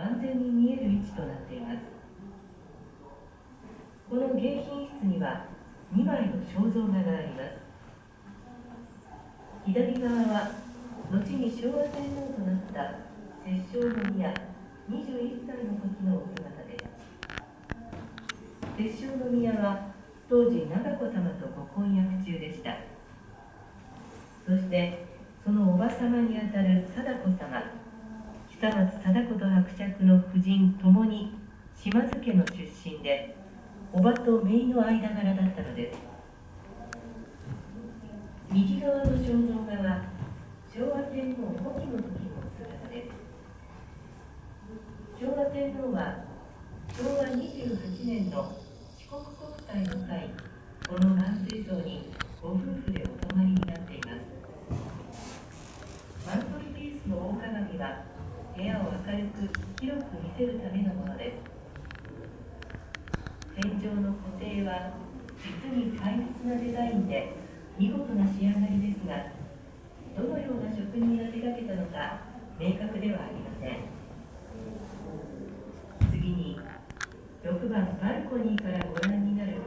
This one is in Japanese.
安全に見える位置となっています。この迎賓室には2枚の肖像画があります。左側は後に昭和天皇となった摂政宮21歳の時のお姿です。摂政宮は当時長子様とご婚約中でした。そしてそのおば様にあたる貞子様久松貞子と伯爵の夫人ともに島津家の出身でおばと姪の間柄だったのです。右側の肖像画は昭和天皇古希の時の姿です。昭和天皇は昭和28年の四国国体の際この南水槽にご夫婦でお泊まりになっています。マントルピースの大鏡は部屋を明るく広く見せるためのものです。天井の固定は実に細密なデザインで見事な仕上がりですがどのような職人が手がけたのか明確ではありません。次に6番バルコニーからご覧になる